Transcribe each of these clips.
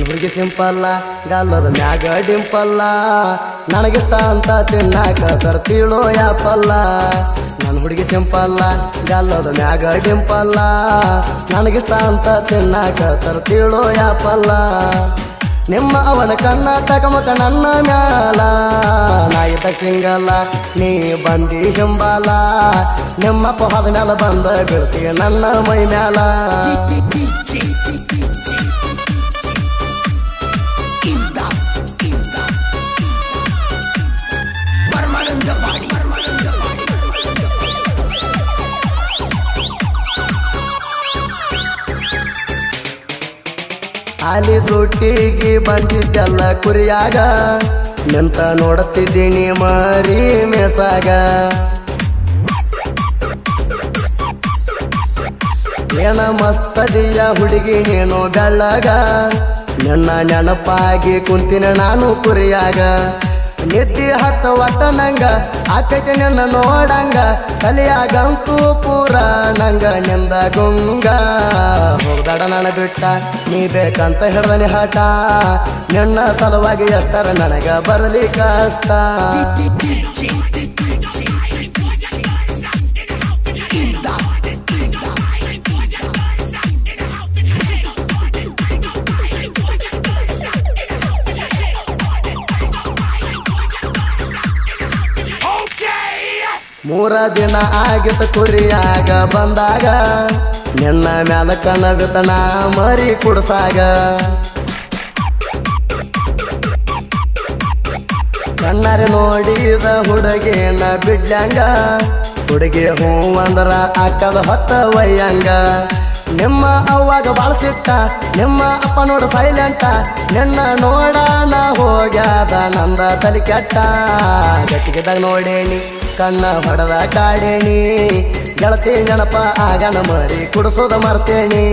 ಸಿಂಪಲ್ಲ ಗಲ್ಲದ ಮ್ಯಾಗ ಡಿಂಪಲ್ಲ. ನನಗಿಷ್ಟ ಅಂತ ತಿನ್ನಾಕ ತರ್ತೀಳೋ ಯಾಪಲ್ಲ. ನನ್ನ ಹುಡುಗಿ ಸಿಂಪಲ್ಲ ಗಲ್ಲದ ಮ್ಯಾಗ ಡಿಂಪಲ್ಲ. ನನಗಿಷ್ಟ ಅಂತ ತಿನ್ನಾಕ ತರ್ತೀಳೋ ಯಾಪಲ್ಲ. ನಿಮ್ಮ ಅವನ ಕಣ್ಣ ತಕಮಕ ನನ್ನ ಮ್ಯಾಲ. ನಾಯಿತ ಸಿಂಗಲ್ಲ, ನೀ ಬಂದಿ ಹಿಂಬಾಲ. ನಿಮ್ಮಪ್ಪ ಹೋದ ಮ್ಯಾಲ ಬಂದ ಬೀಳ್ತಿ ನನ್ನ ಮೈ ಮ್ಯಾಲ. ಅಲ್ಲಿ ಸುಟ್ಟಿಗೆ ಬಂದಿದ್ದೆಲ್ಲ ಕುರಿಯಾಗ. ನಿಂತ ನೋಡುತ್ತಿದ್ದೀನಿ ಮಾರಿ ಮೆಸಾಗ. ಏನ ಮಸ್ತದಿಯ ಹುಡುಗಿ ನೀನು ಬೆಳ್ಳಾಗ. ನನ್ನ ನೆನಪಾಗಿ ಕುಂತಿನ ನಾನು ಕುರಿಯಾಗ. ನಿದ್ದಿ ಹತ್ತ ಒತ್ತನಂಗ ಆಕೈತೆ ನನ್ನ ನೋಡಂಗ ಕಲಿಯಾಗಂತೂ ಪೂರ ನಂಗ, ನಿಂದ ಗುಂಗ. ಹೋಗ್ದಾಡ ನನ ಬಿಟ್ಟ, ನೀ ಬೇಕಂತ ಹಿಡ್ದನಿ ಹಠ. ನಿನ್ನ ಸಲುವಾಗಿ ಎಷ್ಟರ ನನಗ ಬರಲಿ ಕಷ್ಟ. ಮೂರ ದಿನ ಆಗಿತ್ತ ಕುರಿಯಾಗ ಬಂದಾಗ, ನಿನ್ನ ಮ್ಯಾಲ ಕಣ ಬಿತ್ತನ ಮರಿ ಕುಡ್ಸಾಗ. ಕಣ್ಣಾರೆ ನೋಡಿದ ಹುಡುಗಿನ ಬಿಡ್ಲಂಗ ಹುಡುಗಿ ಹೂ ಅಂದ್ರ ಅಕ್ಕದ ಹೊತ್ತ ವಯ್ಯಂಗ ನಿಮ್ಮ ಅವಾಗ ಬಾಳ ಸಿಟ್ಟ, ನಿಮ್ಮ ಅಪ್ಪ ನೋಡ ಸೈಲೆಂಟ ನಿನ್ನ ನಾ ಹೋಗ್ಯಾದ ನಂದ ತಲೆ ಕೆಟ್ಟ. ಗಟ್ಟಿಗೆದಾಗ ನೋಡೇನಿ. ಕಣ್ಣ ಹೊಡೆದ ಕಾಡೇನಿ ಗೆಳತಿ ನೆನಪ ಆಗಣ ಮರಿ ಕುಡಿಸೋದ ಮರ್ತೇನಿ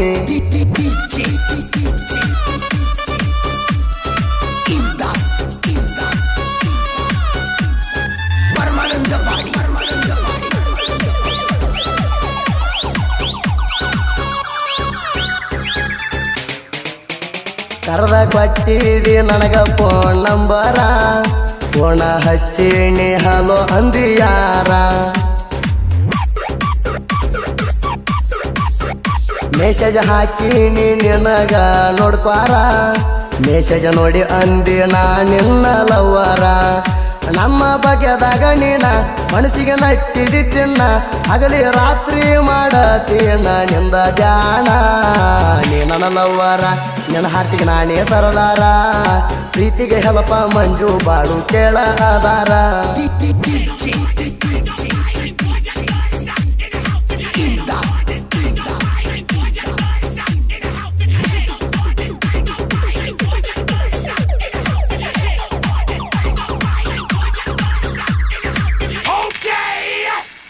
ಕರೆದ ಕೊಟ್ಟಿದಿ ನನಗ ಫೋನ್ ನಂಬರ ಫೋನ ಹಚ್ಚಿಣಿ ಹಲೋ ಅಂದಿ ಯಾರ ಮೆಸೇಜ್ ಹಾಕಿನಿ ನಿನಗ ನೋಡ್ಪಾರ. ಮೆಸೇಜ್ ನೋಡಿ ಅಂದಿ ನಾ ನಿನ್ನ ಲವ್ವರ. ನಮ್ಮ ಬಗೆದಾಗ ನೀನ ಮನಸ್ಸಿಗೆ ನಟ್ಟಿದಿ ಚಿನ್ನ, ಹಗಲಿ ರಾತ್ರಿ ಮಾಡತೀನ ನಿಂದ ಜಾಣ ನೀ ನನ್ನ ಲವ್ವರ, ನಿನ್ನ ನಾನೇ ಸರದಾರ. ಪ್ರೀತಿಗೆ ಹೆಲಪ ಮಂಜು ಬಾಳು ಕೇಳದಾರ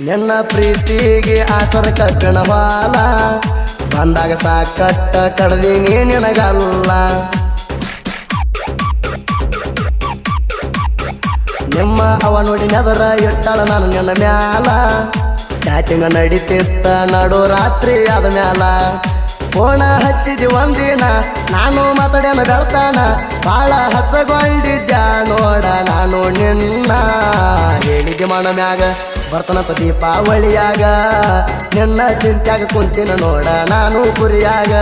ನಿನ್ನ ಪ್ರೀತಿಗೆ ಆಸರ ಕಣವಾಲ ಬಂದಾಗ ಸಾಕಟ್ಟ ಕಡ್ದೀನಿ ನಿನಗಲ್ಲ. ನಿಮ್ಮ ಅವ ನೋಡಿ ನದರ ಇಟ್ಟಳ ನಾನು ನಿನ್ನ ಮ್ಯಾಲ. ಚಾಟಿಂಗ ನಡೀತಿತ್ತ ನಡು ರಾತ್ರಿ ಆದ ಮ್ಯಾಲ. ಕೋಣ ಹಚ್ಚಿದಿ ಒಂದಿನ, ನಾನು ಮಾತಾಡ್ಯಾನ ಬೆಳ್ತಾನ. ಬಾಳ ಹಚ್ಚಗೊಂಡಿದ್ದ ನೋಡ ನಾನು ನಿನ್ನ ಹೇಳಿದ್ದೆ ಮಾಡ ಮ್ಯಾಗ. ಬರ್ತನಂತ ದೀಪಾವಳಿಯಾಗ ನಿನ್ನ ಚಿಂತ್ಯಾಗ ಕುಂತಿನ ನೋಡ ನಾನು ಗುರಿಯಾಗ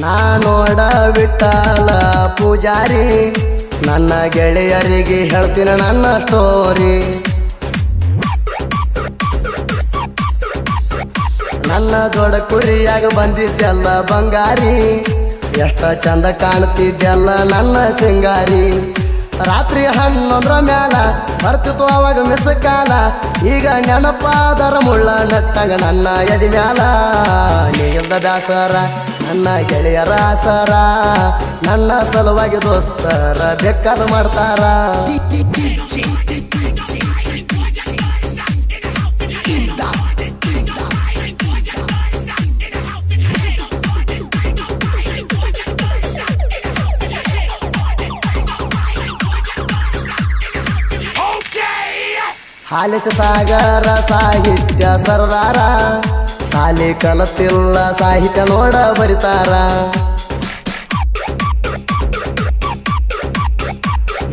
ನಾ ನೋಡ ಬಿಟ್ಟಲ ಪೂಜಾರಿ ನನ್ನ ಗೆಳೆಯರಿಗೆ ಹೇಳ್ತೀನಿ ನನ್ನ ಸ್ಟೋರಿ ನನ್ನ ದೊಡ್ಡ ಕುರಿಯಾಗ ಬಂದಿದ್ದೆಲ್ಲ ಬಂಗಾರಿ. ಎಷ್ಟ ಚಂದ ಕಾಣ್ತಿದ್ದೆಲ್ಲ ನನ್ನ ಸಿಂಗಾರಿ. ರಾತ್ರಿ ಹನ್ನೊಂದ್ರ ಮ್ಯಾಲ ಬರ್ತಿತ್ತು ಅವಾಗ ಮಿಸ್ ಕಾಲ. ಈಗ ನೆನಪಾದರ ಮುಳ್ಳ ನಟ್ಟಂಗ ನನ್ನ ಎದಿ ಮ್ಯಾಲ. ನೀಗಿಲ್ದ ಬ್ಯಾಸರ, ನನ್ನ ಗೆಳೆಯರ ಆಸರ. ನನ್ನ ಸಲುವಾಗಿ ದೋಸ್ತರ ಬೆಕ್ಕದು ಮಾಡ್ತಾರ. ಹಾಲಿಸ ಸಾಗರ ಸಾಹಿತ್ಯ ಸರದಾರ ಸಾಲಿ ಕಲತಿಲ್ಲ ಸಾಹಿತ್ಯ ನೋಡ ಬರಿತಾರ.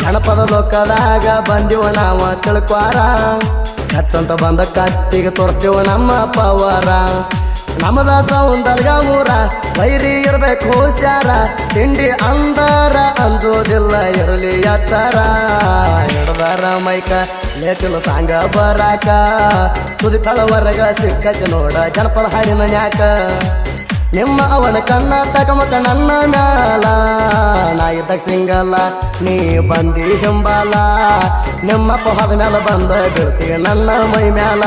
ಗಣಪದ ಲೋಕದಾಗ ಬಂದಿವ ನಾವ ತಿಳ್ಕ್ವಾರ. ಕಚ್ಚಂತ ಬಂದ ಕತ್ತಿಗೆ ತೋರ್ತೀವ ನಮ್ಮ ಪವರ. ನಮ್ಮದ ಮೂರ ಬೈರಿ ಇರ್ಬೇಕು ಹುಷಾರ, ತಿಂಡಿ ಅಂದಾರ ಅಂದೋದಿಲ್ಲ ಇರಲಿ ಎಚ್ಚರ ಹಿಡ್ದಾರ ಮೈಕ ಲೇಟಿಲ್ಲ ಸಾಂಗ ಬರಾಕ. ಸುದಿ ಹೊರಗ ನೋಡ ಜನಪದ ಹಾಡಿನ ನ್ಯಾಕ. ನಿಮ್ಮ ಅವನ ಕಣ್ಣ ತಕಮಕ ನನ್ನ ಮ್ಯಾಲ. ನಾ ಇದ್ದಾಗ ಸಿಂಗಲ್ಲ, ನೀ ಬಂದಿ ಹಿಂಬಾಲ. ನಿಮ್ಮ ಹೋದ ಮ್ಯಾಲ ಬಂದ ಬಿಡ್ತೀನಿ ನನ್ನ ಮೈ ಮ್ಯಾಲ.